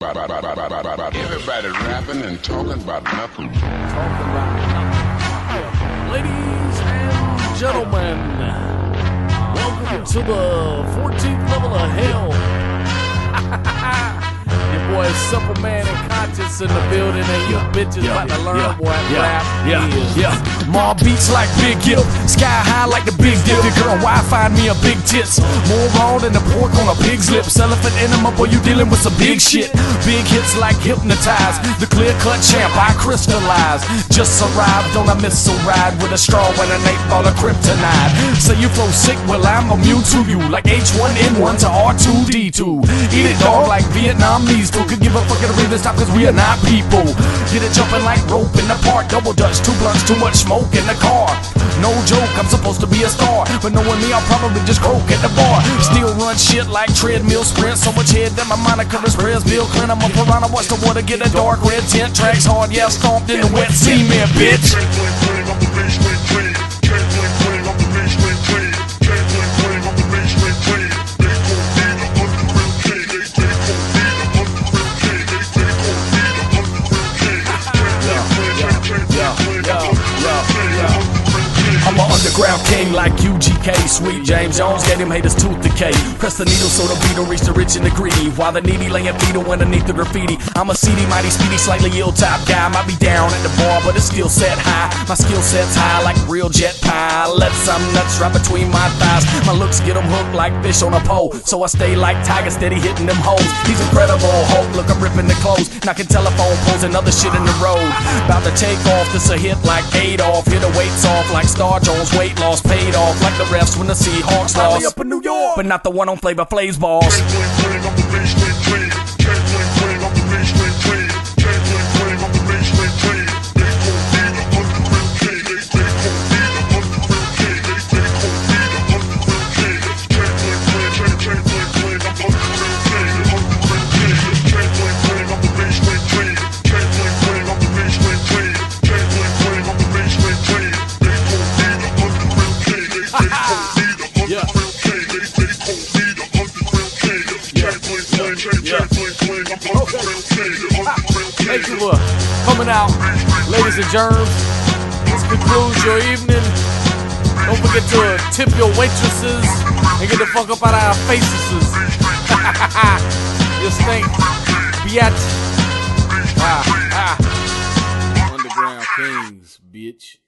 Everybody rapping and talking about nothing. Ladies and gentlemen, welcome to the 14th level of hell. Boy Superman and Conscious in the building, and you bitches about to learn what rap yeah, is. yeah. More beats like Big Gill, sky high like the Big Dip. Your girl Wi-Fi me a big tits. More raw than the pork on a pig's lips. Elephant enema, boy, you dealing with some big shit. Big hits like hypnotized. The clear cut champ, I crystallize. Just arrived on a missile ride with a straw and an eight ball of kryptonite. Say you flow sick, well I'm immune to you. Like H1N1 to R2D2. Eat it dog like Vietnamese food. Could give a fuck if the this stop cause we are not people. Get it jumping like rope in the park. Double dutch, two blunts, too much smoke in the car. No joke, I'm supposed to be a star. But knowing me, I'll probably just croak at the bar. Still run shit like treadmill sprint. So much head that my moniker is Prez Bill Clinton. I'm a piranha, watch the water get a dark red tint. Tracks hard, yeah, stomped in the wet cement, bitch. I'm underground king like UGK. Sweet James Jones gave him haters tooth decay. Press the needle so the beetle reach the rich and the greedy. While the needy laying fetal underneath the graffiti. I'm a seedy, mighty, speedy, slightly ill top guy. Might be down at the bar, but it's still set high. My skill set's high like real jet pie. Let some nuts right between my thighs. My looks get them hooked like fish on a pole. So I stay like Tiger, steady hitting them holes. He's incredible. Hulk, look, I'm ripping the clothes. Knocking telephone poles and other shit in the road. About to take off, this a hit like Adolf. Hit the weights off like Star Jones. Weight loss paid off like the refs when the Seahawks lost. up in New York, but not the one on Flavor Flav's balls. For coming out, ladies and germs. This concludes your evening. Don't forget to tip your waitresses and get the fuck up out of our faces. you stink, biatch. Ah, ah. Underground Kings, bitch.